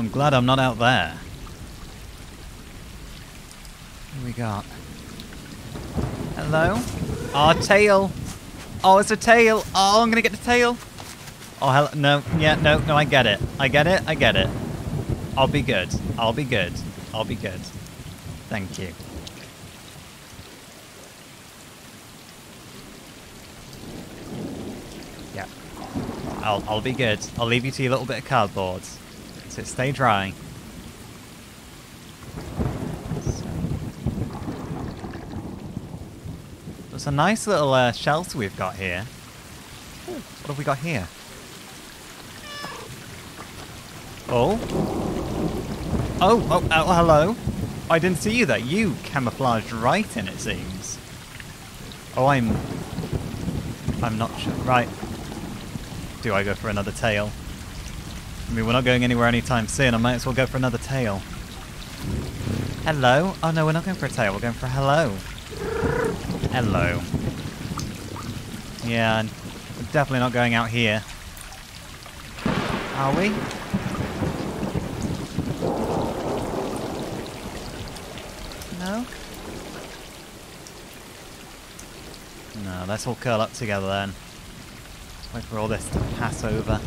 I'm glad I'm not out there. What we got? Hello? Oh, tail. Oh, it's a tail. Oh, I'm gonna get the tail. Oh, hello. No, yeah, no, no, I get it. I get it. I get it. I'll be good. I'll be good. I'll be good. Thank you. Yeah. I'll, I'll be good. I'll leave you to your little bit of cardboard. So stay dry. It's a nice little uh, shelter we've got here. What have we got here? Oh. Oh, oh, oh, hello. I didn't see you there. You camouflaged right in, it seems. Oh, I'm... I'm not sure. Right. Do I go for another tail? I mean, we're not going anywhere anytime soon. I might as well go for another tail. Hello? Oh, no, we're not going for a tail. We're going for a hello. Hello. Yeah, we're definitely not going out here. Are we? No? No, let's all curl up together then. Wait for all this to pass over.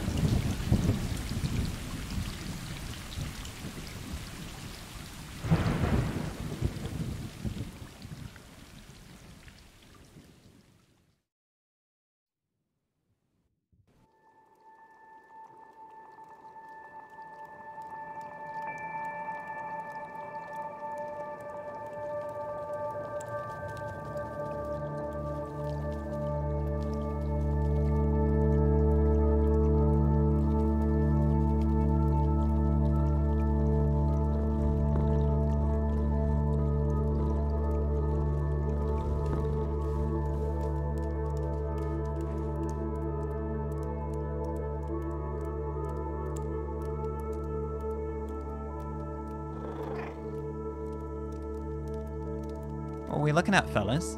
What are we looking at, fellas?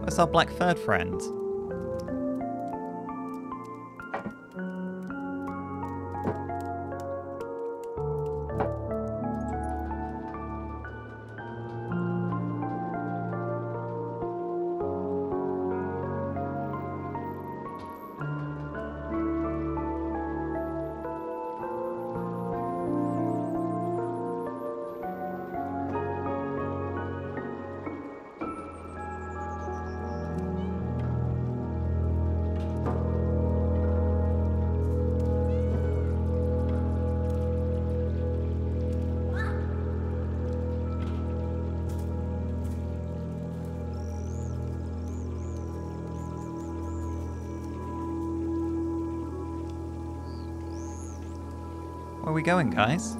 Where's our black furred friend? Where are we going, guys?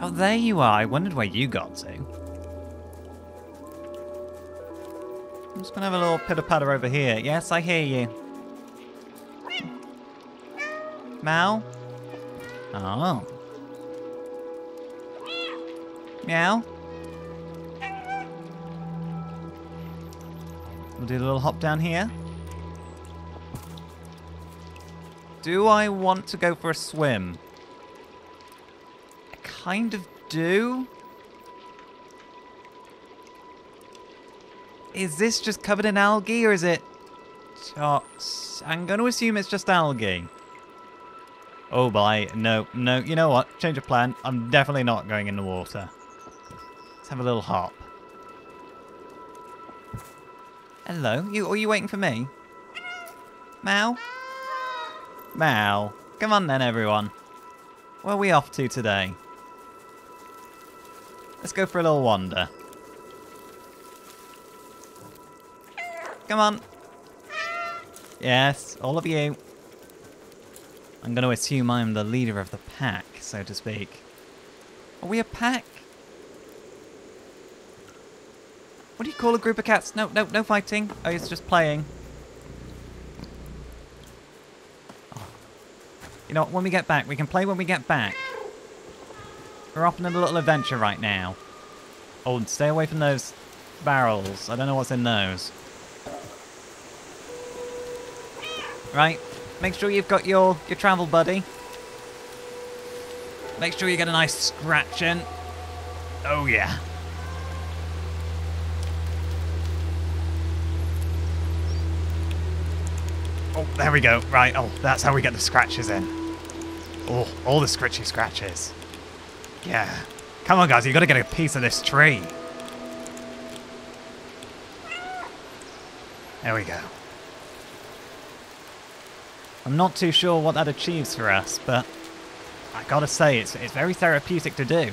Oh, there you are. I wondered where you got to. I'm just gonna have a little pitter patter over here. Yes, I hear you. Meow? Oh. Meow? We'll do a little hop down here. Do I want to go for a swim? I kind of do. Is this just covered in algae or is it... I'm going to assume it's just algae. Oh, boy. No, no. You know what? Change of plan. I'm definitely not going in the water. Let's have a little hop. Hello? You, are you waiting for me? Mal? Mal. Come on then, everyone. Where are we off to today? Let's go for a little wander. Come on. Yes, all of you. I'm going to assume I'm the leader of the pack, so to speak. Are we a pack? What do you call a group of cats? No, no, no fighting. Oh, it's just playing. You know, when we get back, we can play when we get back. We're off on a little adventure right now. Oh, stay away from those barrels. I don't know what's in those. Right, make sure you've got your, your travel buddy. Make sure you get a nice scratch in. Oh yeah. Oh, there we go. Right, oh, that's how we get the scratches in. Oh, all the scratchy scratches. Yeah. Come on, guys, you gotta get a piece of this tree. There we go. I'm not too sure what that achieves for us, but I gotta say, it's, it's very therapeutic to do.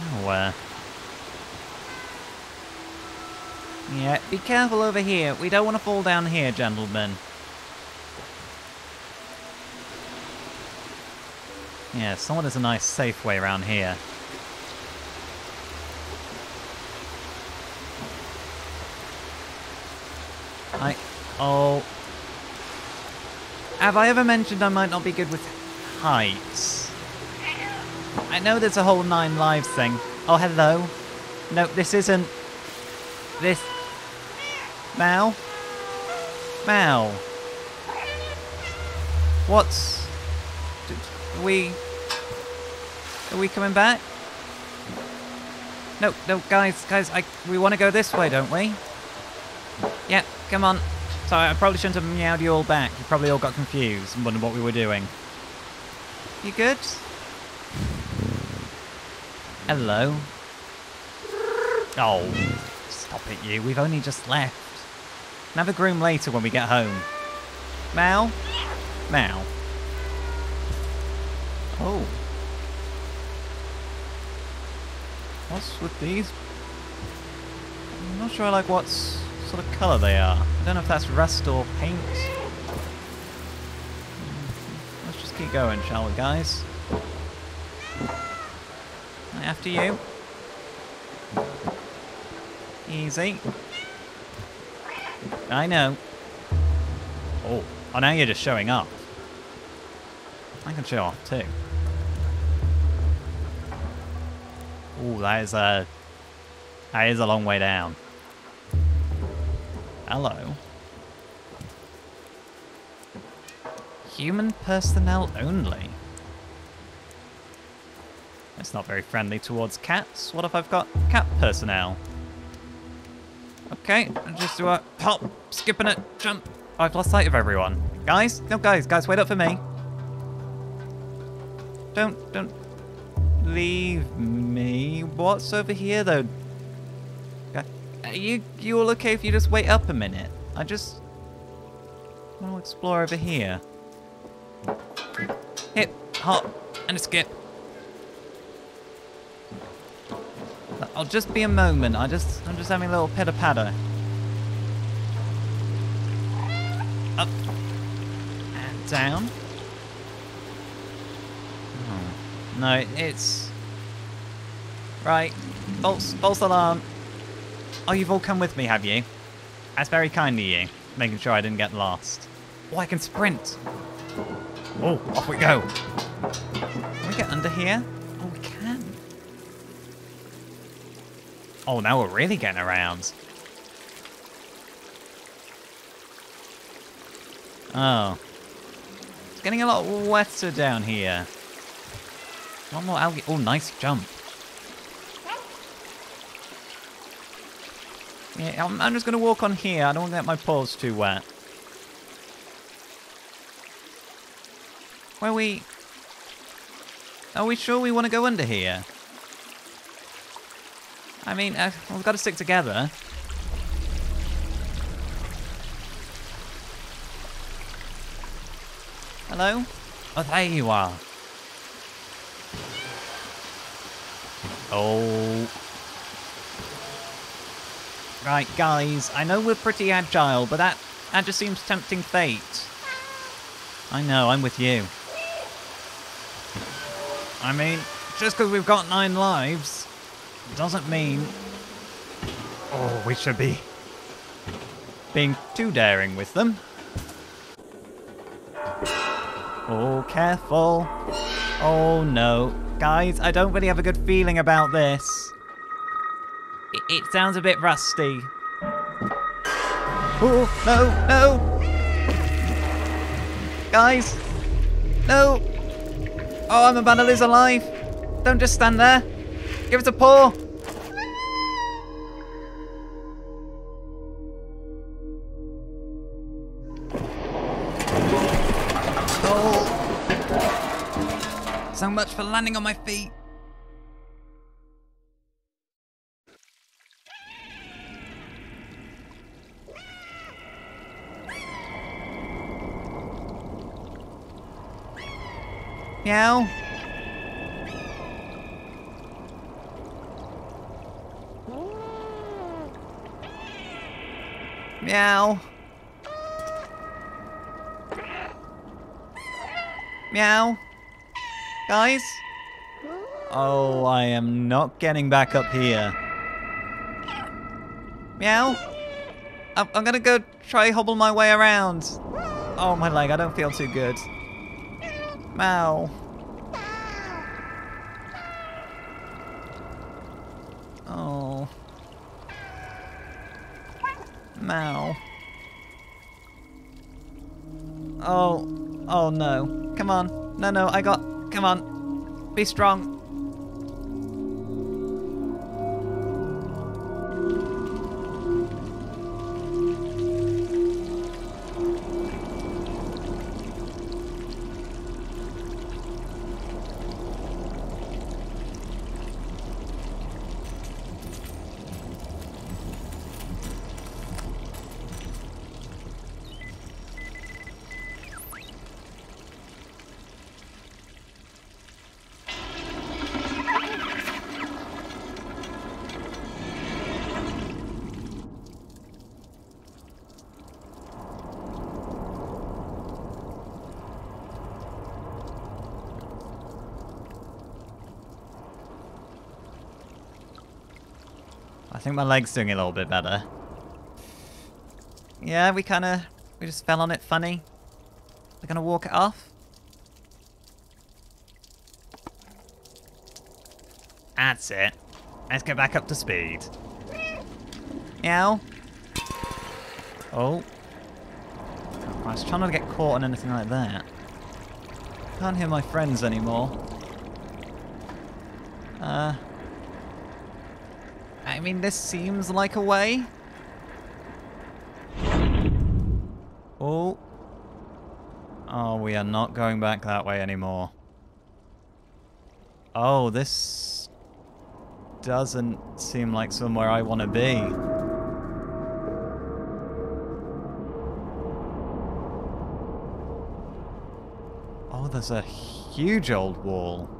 Oh, uh... Yeah, be careful over here. We don't want to fall down here, gentlemen. Yeah, someone has a nice safe way around here. I... Oh... Have I ever mentioned I might not be good with heights? I know there's a whole nine lives thing. Oh, hello. No, this isn't... This... Mal? Mal? What's... Are we... Are we coming back? No, no, guys, guys, I, we want to go this way, don't we? Yeah, come on. Sorry, I probably shouldn't have meowed you all back. You probably all got confused and wondered what we were doing. You good? Hello? Oh, stop it, you. We've only just left. Have a groom later when we get home. Mal? Mal. Oh. What's with these? I'm not sure I like what sort of colour they are. I don't know if that's rust or paint. Hmm, let's just keep going, shall we, guys? After you. Easy. I know. Oh, oh now you're just showing up. I can show off too. Oh, that is a... That is a long way down. Hello. Human personnel only. It's not very friendly towards cats. What if I've got cat personnel? Okay, I'm just do a hop, skipping it, jump. I've lost sight of everyone. Guys, no guys, guys, wait up for me. Don't, don't leave me. What's over here though? Are uh, you, you all okay if you just wait up a minute? I just want to explore over here. Hip, hop, and a skip. I'll just be a moment. I just, I'm just having a little pitter patter. Up and down. Oh. No, it's right. False, false alarm. Oh, you've all come with me, have you? That's very kind of you, making sure I didn't get lost. Oh, I can sprint. Oh, off we go. Can we get under here? Oh, now we're really getting around. Oh. It's getting a lot wetter down here. One more algae. Oh, nice jump. Yeah, I'm, just going to walk on here. I don't want to get my paws too wet. Where we... Are we sure we want to go under here? I mean, uh, we've got to stick together. Hello? Oh, there you are. Oh. Right, guys, I know we're pretty agile, but that, that just seems tempting fate. I know, I'm with you. I mean, just because we've got nine lives, doesn't mean... Oh, we should be being too daring with them. Oh, careful. Oh, no. Guys, I don't really have a good feeling about this. It, it sounds a bit rusty. Oh, no, no! Guys! No! Oh, I'm about to lose a life! Don't just stand there! Give it a paw! So much for landing on my feet! Meow. Meow. Meow. Guys? Oh, I am not getting back up here. Meow. I'm, I'm gonna go try hobble my way around. Oh, my leg, I don't feel too good. Meow. Oh. Meow. Oh. Oh no. Come on. No, no, I got... Come on. Be strong. My leg's doing a little bit better. Yeah, we kind of... We just fell on it funny. We're going to walk it off. That's it. Let's get back up to speed. Meow. Oh. I was trying not to get caught on anything like that. Can't hear my friends anymore. Uh... I mean, this seems like a way. Oh. Oh, we are not going back that way anymore. Oh, this doesn't seem like somewhere I want to be. Oh, there's a huge old wall.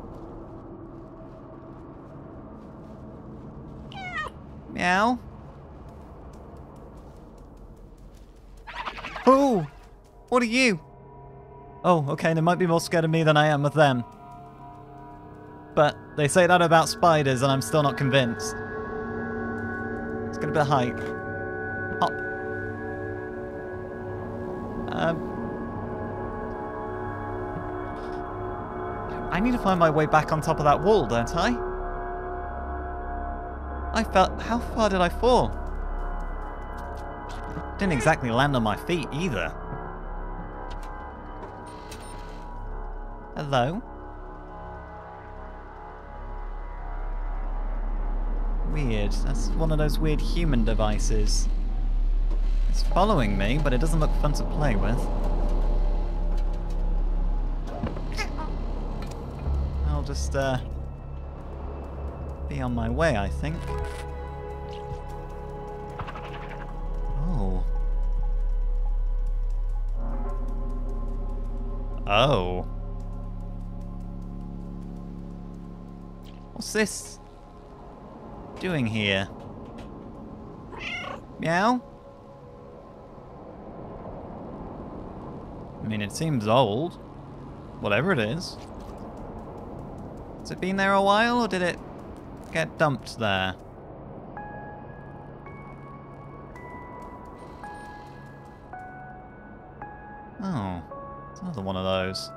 Meow. Oh! What are you? Oh, okay, they might be more scared of me than I am of them. But they say that about spiders and I'm still not convinced. Let's get a bit of height. Hop. Um... I need to find my way back on top of that wall, don't I? I felt... How far did I fall? Didn't exactly land on my feet either. Hello? Weird. That's one of those weird human devices. It's following me, but it doesn't look fun to play with. I'll just, uh be on my way, I think. Oh. Oh. What's this doing here? Meow? I mean, it seems old. Whatever it is. Has it been there a while, or did it get dumped there? Oh, another one of those.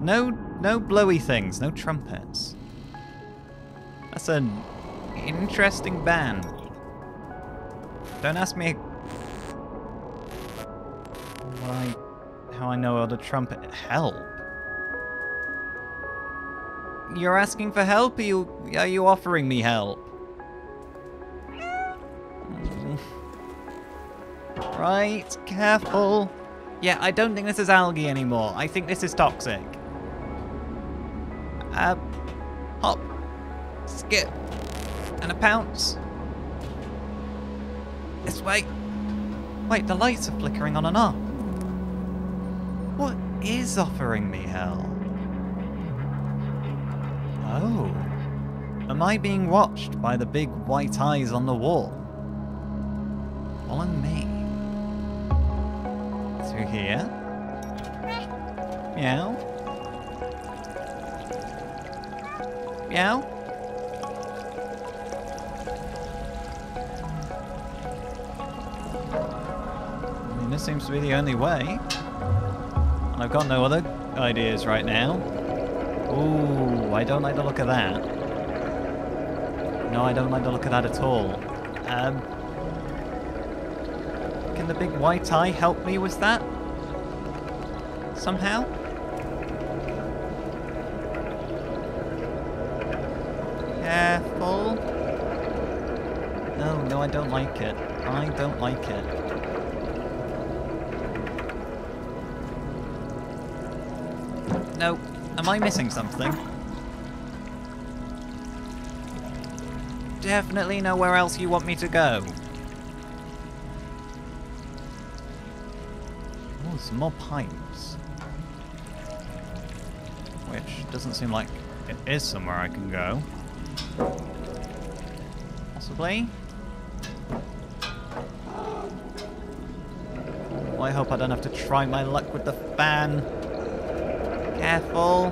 No, no blowy things, no trumpets. That's an interesting band. Don't ask me know how to trumpet help. You're asking for help? Are you, are you offering me help? Mm. Right, careful. Yeah, I don't think this is algae anymore. I think this is toxic. Uh, hop, skip, and a pounce. This way. Wait, the lights are flickering on and off. Is offering me hell? Oh. Am I being watched by the big white eyes on the wall? Follow me. Through here. Meow. Meow. I mean, this seems to be the only way. And I've got no other ideas right now. Ooh, I don't like the look of that. No, I don't like the look of that at all. Um, can the big white eye help me with that? Somehow? Careful. No, no, I don't like it. I don't like it. No. Am I missing something? Definitely nowhere else you want me to go. Oh, some more pipes. Which doesn't seem like it is somewhere I can go. Possibly? Well, I hope I don't have to try my luck with the fan. Careful.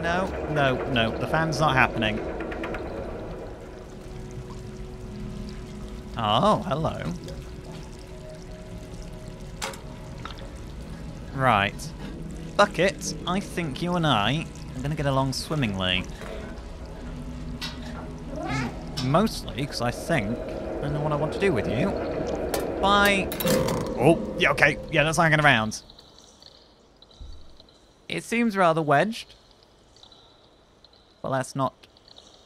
No, no, no. The fan's not happening. Oh, hello. Right. Bucket, I think you and I are going to get along swimmingly. Mm, Mostly because I think I know what I want to do with you. Bye. Oh, yeah, okay. Yeah, that's hanging around. It seems rather wedged. Well, let's not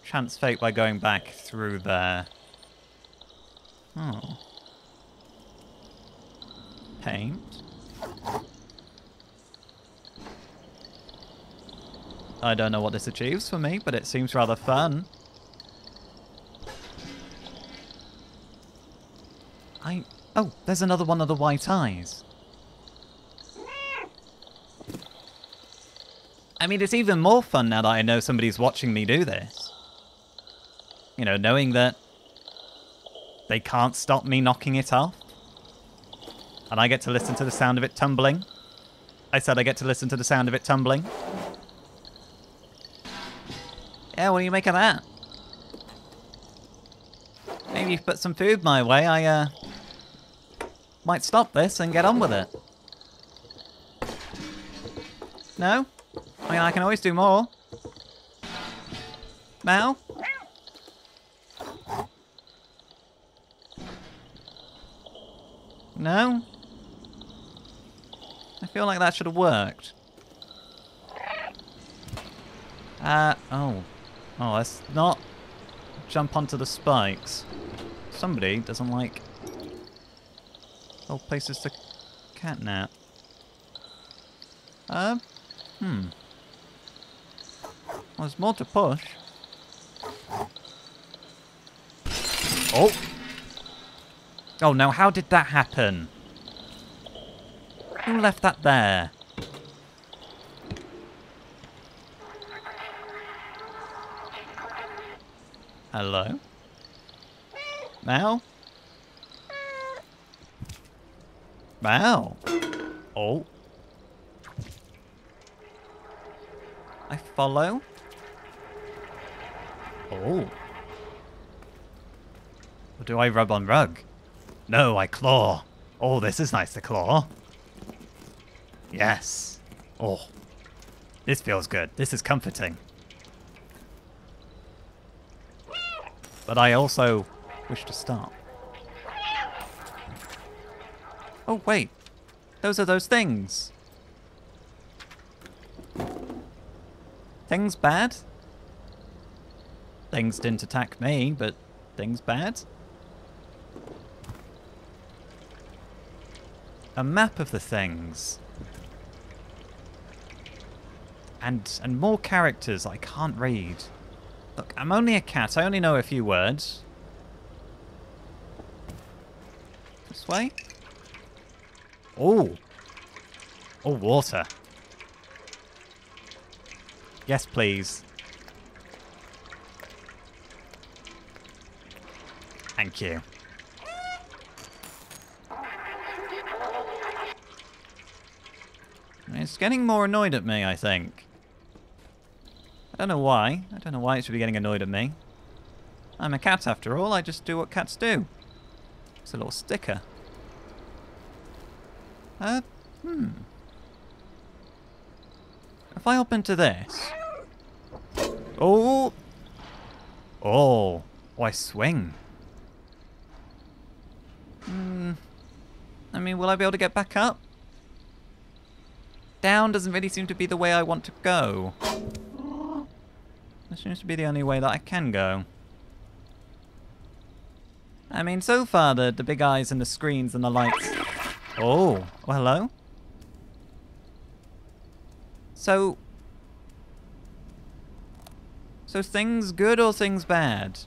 chance fate by going back through there. Oh. Paint. I don't know what this achieves for me, but it seems rather fun. I... Oh, there's another one of the white eyes. I mean, it's even more fun now that I know somebody's watching me do this. You know, knowing that they can't stop me knocking it off. And I get to listen to the sound of it tumbling. I said I get to listen to the sound of it tumbling. Yeah, what do you make of that? Maybe if you put some food my way, I uh, might stop this and get on with it. No? I mean, I can always do more. Now? No? I feel like that should have worked. Uh, oh. Oh, let's not jump onto the spikes. Somebody doesn't like old places to catnap. Um, hmm. There's more to push. Oh! Oh, now how did that happen? Who left that there? Hello? Mal? Mal? Oh. I follow? Oh. Do I rub on rug? No, I claw. Oh, this is nice to claw. Yes. Oh. This feels good. This is comforting. but I also wish to stop. Oh, wait. Those are those things. Things bad? Things didn't attack me, but things bad? A map of the things. And and more characters I can't read. Look, I'm only a cat. I only know a few words. This way? Oh. Oh, water. Yes, please. Thank you. It's getting more annoyed at me, I think. I don't know why. I don't know why it should be getting annoyed at me. I'm a cat after all. I just do what cats do. It's a little sticker. Uh, hmm. If I hop into this... Oh! Oh! Oh, I swing. Hmm. I mean, will I be able to get back up? Down doesn't really seem to be the way I want to go. This seems to be the only way that I can go. I mean, so far, the, the big eyes and the screens and the lights... Oh, well, hello? So... So things good or things bad?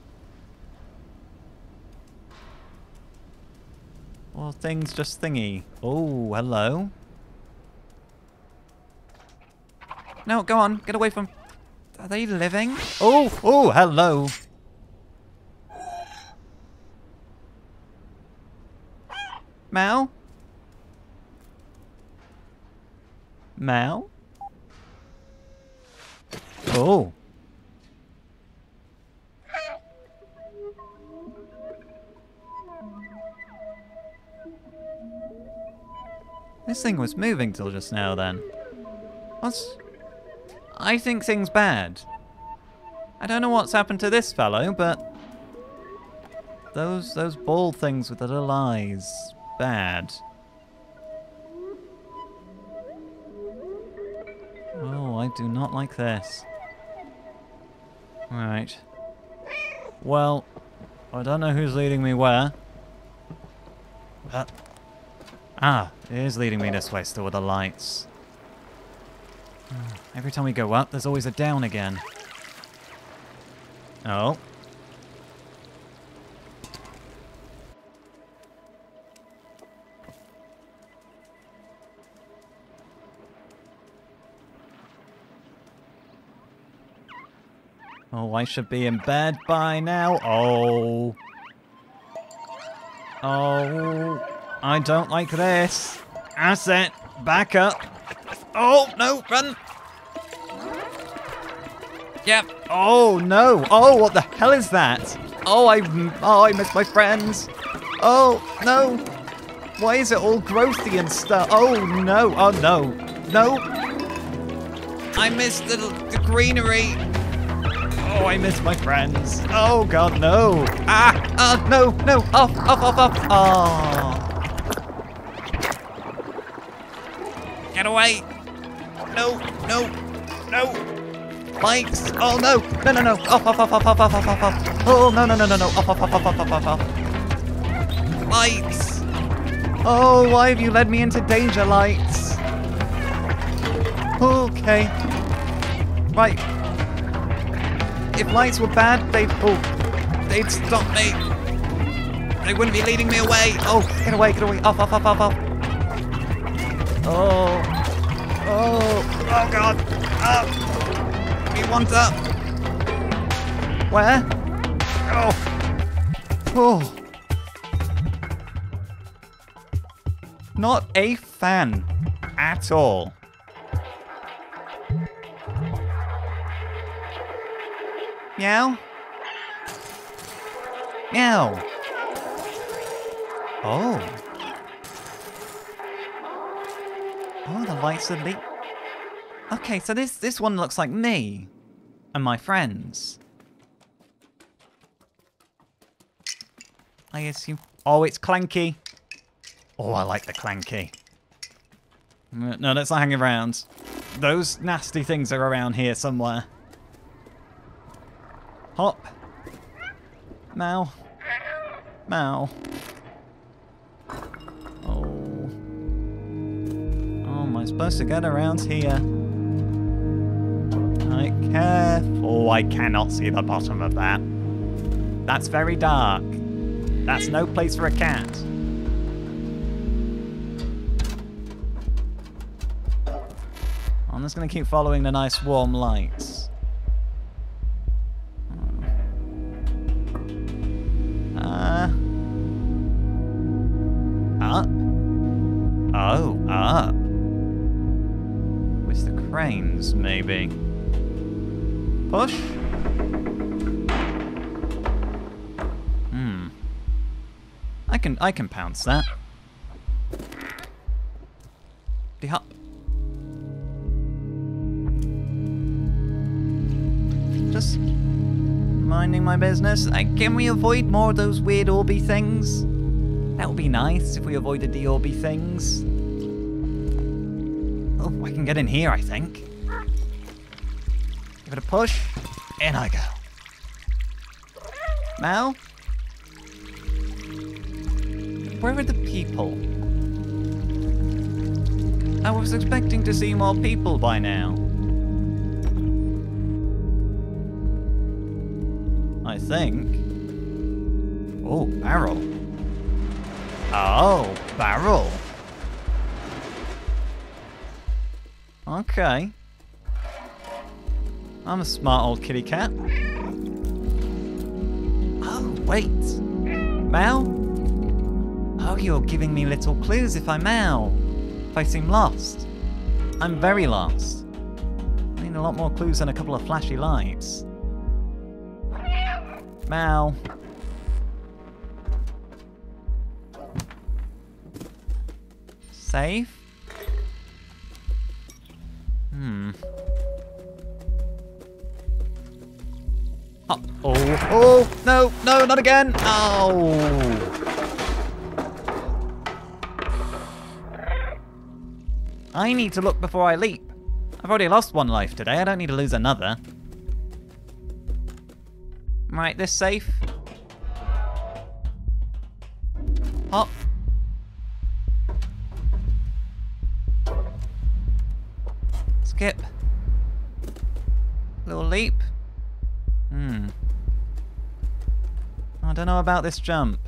Or things just thingy? Oh, hello? No, go on, get away from... Are they living? Oh, oh, hello. Mal? Mal? Oh. This thing was moving till just now then. What's... I think things bad. I don't know what's happened to this fellow, but... Those, those ball things with the little eyes. Bad. Oh, I do not like this. Right. Well, I don't know who's leading me where. But... Ah, it is leading me this way still with the lights. Every time we go up, there's always a down again. Oh. Oh, I should be in bed by now. Oh. Oh. I don't like this. Asset. Back up. Oh, no, run. Yep. Oh, no. Oh, what the hell is that? Oh, I, oh, I missed my friends. Oh, no. Why is it all growthy and stuff? Oh, no. Oh, no. No. I missed the, the greenery. Oh, I missed my friends. Oh, God, no. Ah, ah, no, no. Off, off, off, off. Oh. Get away. No, no, no. Lights. Oh, no. No, no, no. Off, off, off, off, off, off, off, off. Oh, no, no, no, no, no. Off, off, off, off, off, off, off, off. Lights. Oh, why have you led me into danger, lights? Okay. Right. If lights were bad, they'd oh, they'd stop me. They wouldn't be leading me away. Oh, get away, get away. Off, off, off, off, off. Oh. Oh. Oh, God. Up. He wants up. Where? Oh. Oh. Not a fan at all. Meow? Meow. Oh. Oh, the lights are lit. Okay, so this this one looks like me and my friends. I assume. Oh, it's Clanky. Oh, I like the Clanky. Mm, no, let's not hang around. Those nasty things are around here somewhere. Hop. Mal. Mal. Supposed to get around here? I careful. Oh, I cannot see the bottom of that. That's very dark. That's no place for a cat. I'm just going to keep following the nice warm lights. I can pounce that. The. Just minding my business. Can we avoid more of those weird orby things? That would be nice if we avoided the orby things. Oh, I can get in here, I think. Give it a push. In I go. Mal? Where are the people? I was expecting to see more people by now. I think. Oh, barrel. Oh, barrel. Okay. I'm a smart old kitty cat. Oh, wait. Mal? Oh, you're giving me little clues if I Mal. If I seem lost. I'm very lost. I need a lot more clues than a couple of flashy lights. Mal. Safe? Hmm. Oh, oh, oh, no, no, not again. Oh. I need to look before I leap. I've already lost one life today. I don't need to lose another. Right, this safe. Hop. Skip. Little leap. Hmm. I don't know about this jump.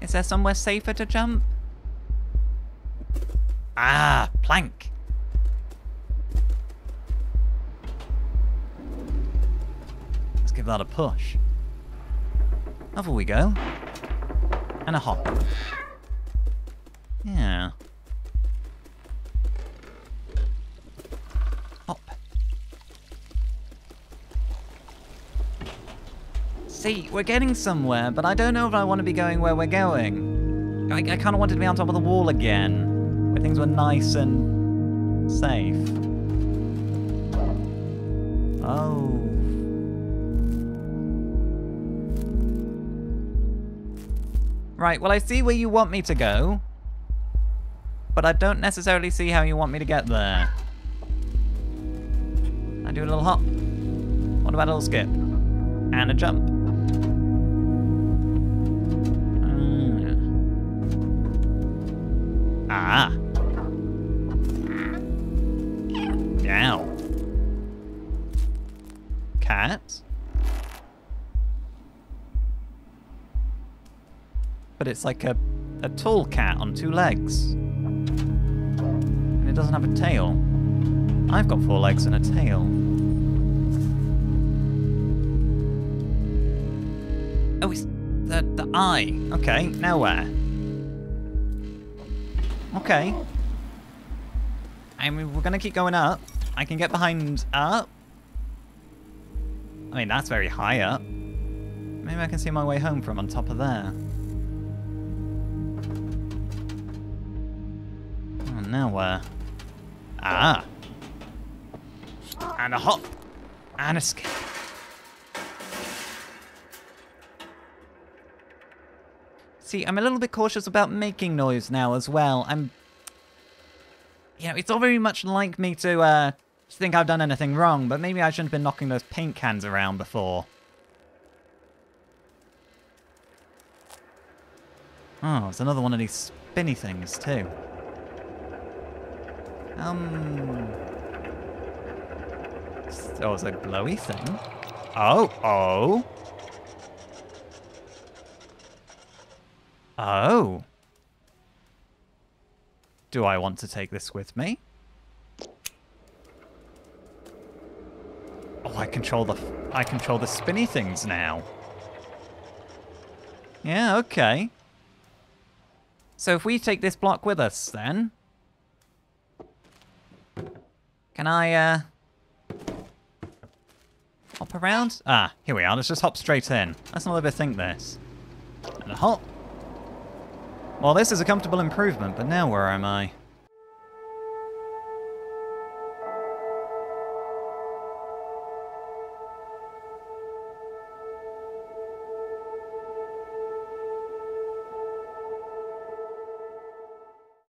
Is there somewhere safer to jump? Ah, plank. Let's give that a push. Over we go. And a hop. Yeah. Hop. See, we're getting somewhere, but I don't know if I want to be going where we're going. I, I kind of wanted to be on top of the wall again, where things were nice and safe. Oh. Right, well I see where you want me to go, but I don't necessarily see how you want me to get there. I do a little hop. What about a little skip? And a jump. But it's like a, a tall cat on two legs. And it doesn't have a tail. I've got four legs and a tail. Oh, it's the, the eye. Okay, now where? Okay. I mean, we're gonna keep going up. I can get behind up. I mean, that's very high up. Maybe I can see my way home from on top of there. Now where? Ah. And a hop. And a skip. See, I'm a little bit cautious about making noise now as well. I'm... You know, it's all very much like me to, uh, think I've done anything wrong, but maybe I shouldn't have been knocking those paint cans around before. Oh, it's another one of these spinny things, too. Um... Oh, it's a glowy thing. Oh, oh. Oh. Do I want to take this with me? Oh, I control the I control the spinny things now. Yeah, okay. So if we take this block with us, then... Can I, uh... Hop around? Ah, here we are. Let's just hop straight in. Let's not overthink this. And a hop. Well, this is a comfortable improvement, but now where am I?